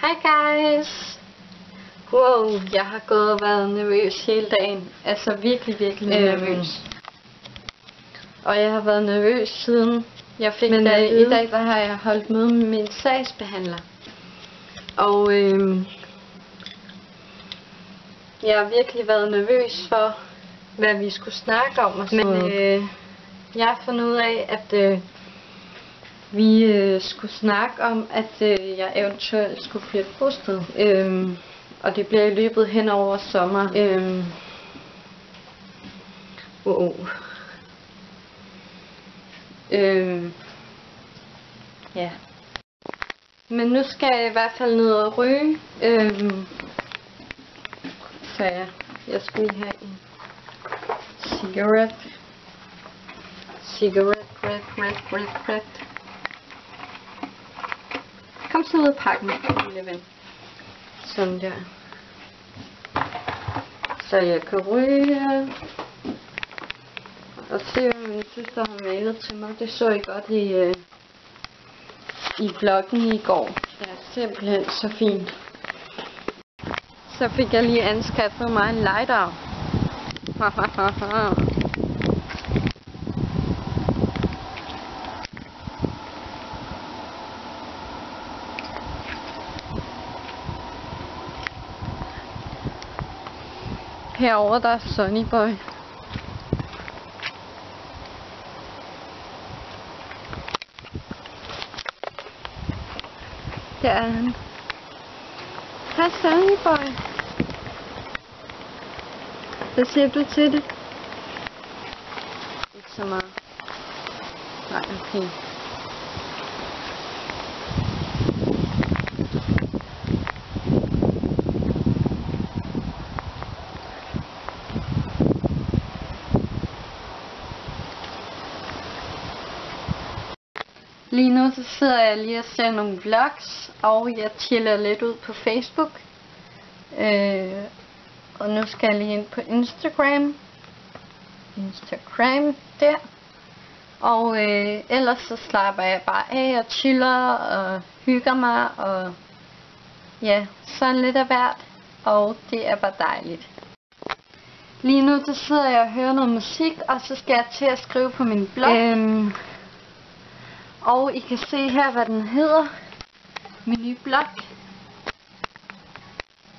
Hej guys! Wow, jeg har gået og været nervøs hele dagen. Altså virkelig, virkelig Øhm. nervøs. Og jeg har været nervøs siden jeg fik Men Men, hvad da, ved- I dag der har jeg holdt møde med min sagsbehandler. Og øhm, jeg har virkelig været nervøs for, hvad vi skulle snakke om. Og sådan Men, øh, jeg har fundet ud af, at øh, vi øh, skulle snakke om, at øh, jeg eventuelt skulle flytte bosted. Øhm, og det bliver i løbet hen over sommer. Øhm, wow. Øhm, ja. Men nu skal jeg i hvert fald ned og ryge. Øhm, så ja, jeg skal lige have en cigaret. Cigaret, red, red, red, red. Kom så ud og pakke den, lille ven. Sådan der. Så jeg kan ryge. Og se, hvad min søster har malet til mig. Det så jeg godt i, øh, i bloggen i går. Det er simpelthen så fint. Så fik jeg lige anskaffet mig en lighter. Herover der er Sunny Boy. Der er han. Hej Sunny Boy. Hvad siger du til det? Ikke så meget. Nej, okay. Lige nu så sidder jeg lige og ser nogle vlogs, og jeg chiller lidt ud på Facebook. Øh, og nu skal jeg lige ind på Instagram. Instagram der. Og øh, ellers så slapper jeg bare af og chiller og hygger mig og ja, sådan lidt af hvert. Og det er bare dejligt. Lige nu så sidder jeg og hører noget musik, og så skal jeg til at skrive på min blog. Øhm, og I kan se her, hvad den hedder. Blog.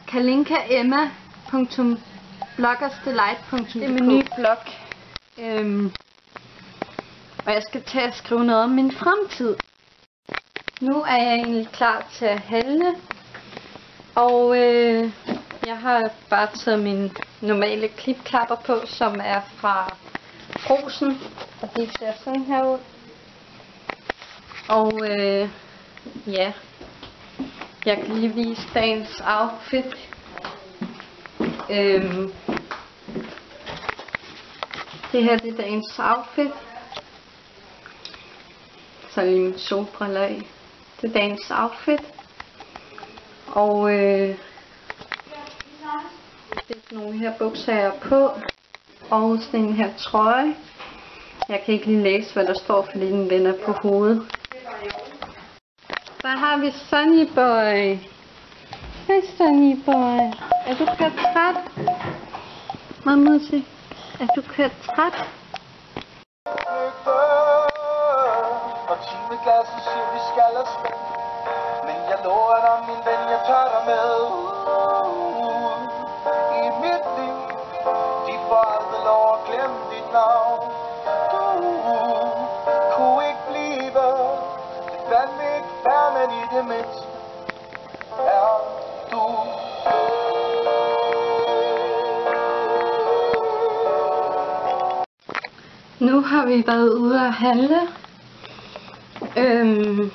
kalinkaemma.bloggersdelight.dk Det er blog. Øhm, og jeg skal til at skrive noget om min fremtid. Nu er jeg egentlig klar til at handle. Og øh, jeg har bare taget mine normale klipklapper på, som er fra Frosen. Og de ser sådan her ud. Og øh, ja, jeg kan lige vise dagens outfit. Øhm, det her det er dagens outfit. Så lige min solbriller af. Det er dagens outfit. Og øh, det er nogle her bukser, jeg på. Og sådan en her trøje. Jeg kan ikke lige læse, hvad der står, fordi den vender på hovedet. Så har vi Sunny Boy. Hej Sunny Boy. Er du kørt træt? Mamma, Mamusi, er du kørt træt? Og timeglasset siger, vi skal afsted Men jeg lover dig, min ven, jeg tager dig med Nu har vi været ude at handle. Øhm,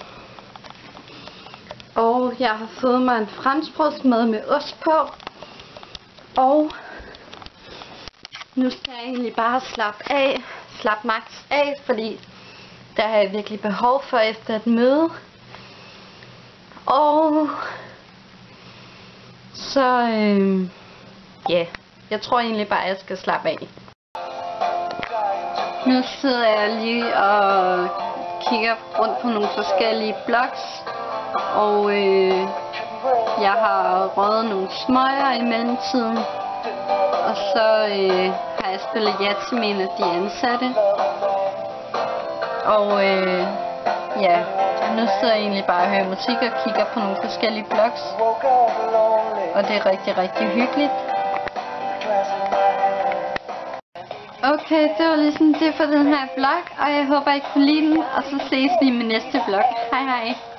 og jeg har fået mig en franskbrødsmad med ost på. Og nu skal jeg egentlig bare slappe af. Slappe max af, fordi der har jeg virkelig behov for efter et møde. Og så, øhm, ja, yeah. jeg tror egentlig bare, at jeg skal slappe af. Nu sidder jeg lige og kigger rundt på nogle forskellige blogs. Og øh, Jeg har røget nogle smøger i mellemtiden. Og så øh, har jeg spillet ja til mine af de ansatte. Og øh, ja, nu sidder jeg egentlig bare og hører musik og kigger på nogle forskellige blogs. Og det er rigtig, rigtig hyggeligt. Okay, det var ligesom det for den her vlog, og jeg håber, I kunne lide den, og så ses vi i min næste vlog. Hej hej!